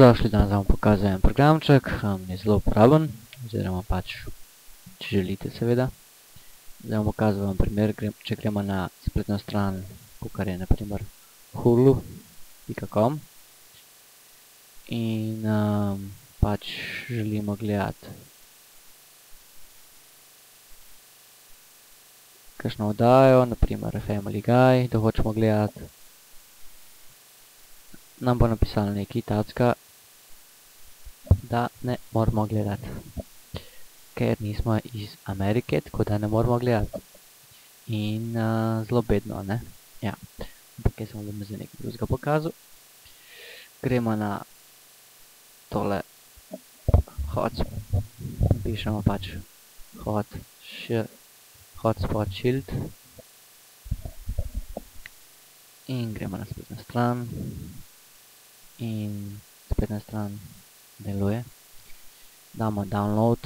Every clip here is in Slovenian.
Dobrodošli, danes vam pokazujem programček, um, je zelo uporaben, oziroma pač, če želite seveda. Zdaj vam pokazal vam primer, če gremo na spletno stran, kakor je naprimer hulu.com in um, pač želimo gledati kakšno oddajo, naprimer Family Guy, da hočemo gledati nam bo napisala nekaj tacka, da ne moramo gledati. Ker nismo iz Amerike, tako da ne moramo gledati. In uh, zelo bedno, ne? Ja. Ampak jaz vam bom zdaj nekaj drugega pokazal. Gremo na tole hotspot. Napišemo pač hot, š, hotspot shield. In gremo na spletno stran in spletna stran deluje damo download.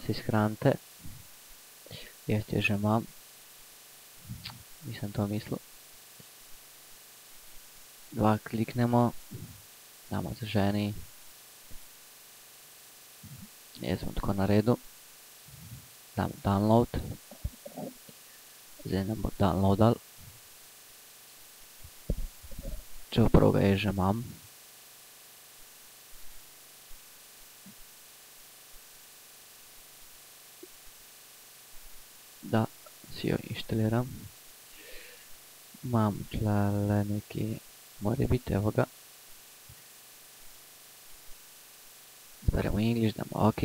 Si shranite jeste že mam nisam to mislio dva kliknemo damo se ženi jesmo tko na redu damo download. Zdaj nam bo downloadal čeprav ga že imam. Da si jo inštaliram. Imam tlele neki, mora biti, evo ga. Zberemo English, damo OK,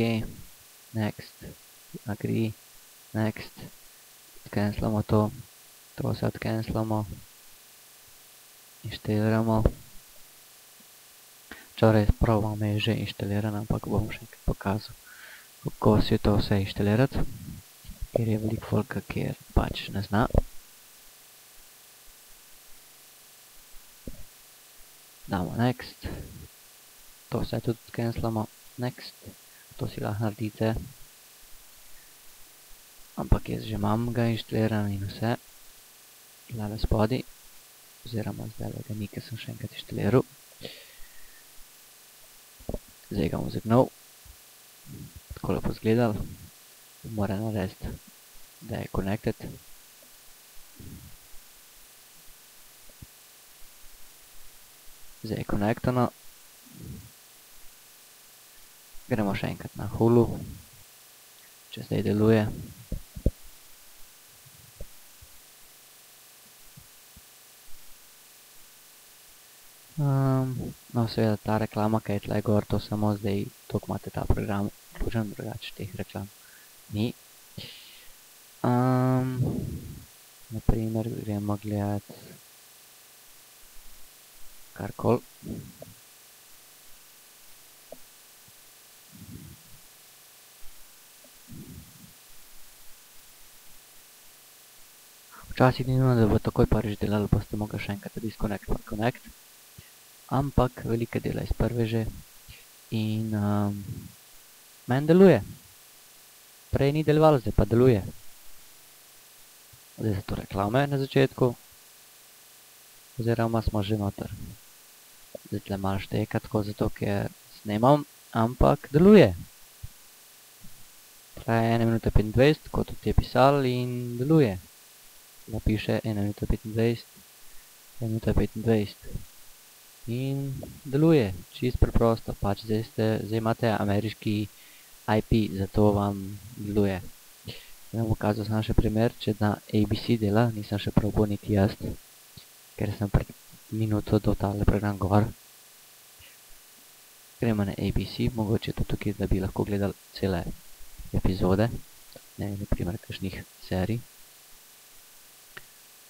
next, agree, next, odcancelamo to, to se odcancelamo inštaliramo. Včeraj prav vam je že inštaliran, ampak bom še enkrat pokazal, kako si to vse inštalirati, ker je veliko folka, kjer pač ne zna. Damo next, to vse tudi cancelamo, next, to si lahko naredite, ampak jaz že imam ga inštaliran in vse, tlele spodi oziroma zdajle ga ni, ker sem še enkrat inštaliral. Zdaj ga bom zagnal. Takole bo izgledal. Mora narediti, da je connected. Zdaj je connectano. Gremo še enkrat na Hulu, če zdaj deluje. No, seveda ta reklama, ki je tle gor, to samo zdaj, toliko imate ta program, počem drugače teh reklam. Ni. Um, naprimer, gremo gledat karkoli. Včasih ni nujno, da bo takoj prvič delalo, boste mogli še enkrat disconnect pa connect ampak velike dela iz prve že. In um, meni deluje. Prej ni delovalo, zdaj pa deluje. Zdaj so to reklame na začetku. Oziroma smo že noter. Zdaj tle malo šteka, tako zato, ker snemam, ampak deluje. Traja 1 minuta 25, kot tudi je pisal in deluje. Napiše 1 minuta 25, 1 minuta 25 in deluje, čist preprosto, pač zdaj, ste, zdaj imate ameriški IP, zato vam deluje. Zdaj bom pokazal sam še primer, če na ABC dela, nisem še probil niti jaz, ker sem pred minuto do tale program gor. Gremo na ABC, mogoče to tukaj, da bi lahko gledali cele epizode, ne, naprimer, kakšnih serij.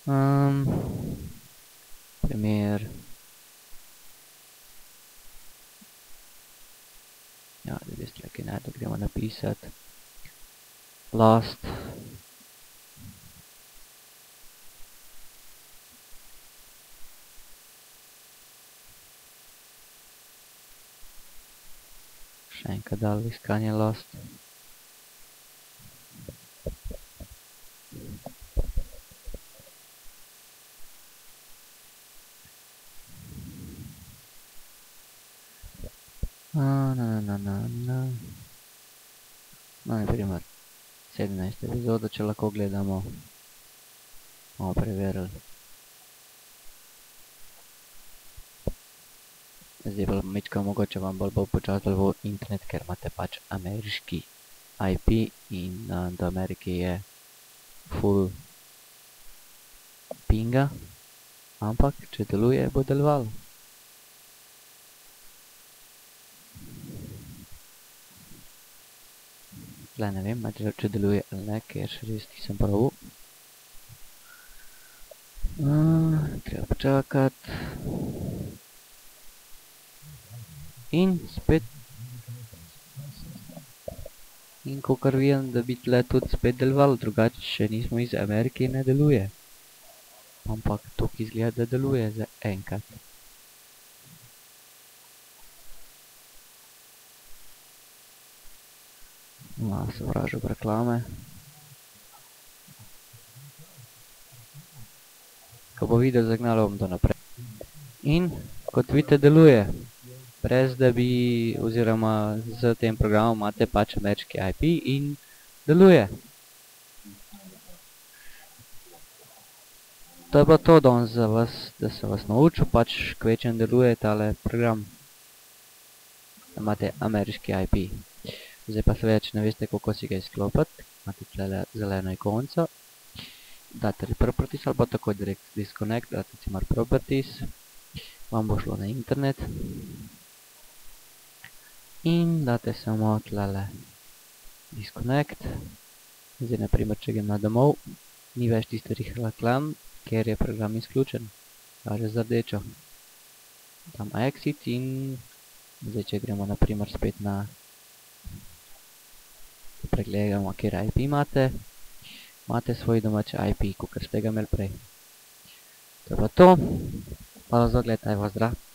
Um, primer, Ja, zdaj ste tukaj ne, da gremo napisati. Lost. Še enkrat dal iskanje Na, na, na, na. No, na primer, 17 epizodo, če lahko gledamo. Bomo preverili. Zdaj bolj mička mogoče vam bolj bo počasi deloval internet, ker imate pač ameriški IP in do Amerike je ful pinga, ampak če deluje, bo delovalo. Tule ne vem, če deluje ali ne, ker še res nisem probal. treba počakati. In spet. In kakor vidim, da bi tule tudi spet delovalo, drugače še nismo iz Amerike, ne deluje. Ampak tako izgleda, da deluje zaenkrat. Malo sovražim reklame. Ko bo video zagnalo, bom to naprej. In kot vidite, deluje. Brez da bi oziroma s tem programom imate pač ameriški IP in deluje. To je bilo to danes za vas, da sem vas naučil, pač kvečjemu deluje tale program. Imate ameriški IP. Zdaj pa seveda, če ne veste, kako si ga izklopiti, imate tulele zeleno ikonco. Date properties ali pa takoj direkt disconnect, date cimar properties. Vam bo šlo na internet. In date samo tulele disconnect. Zdaj na primer, če grem na domov, ni več tistih reklam, ker je program izključen. Kaže z rdečo. Dam exit in zdaj, če gremo na primer spet na pregledamo, kateri IP imate. Imate svoj domači IP, kakor ste ga imeli prej. To je pa to. Hvala za ogled, ajva zdrav.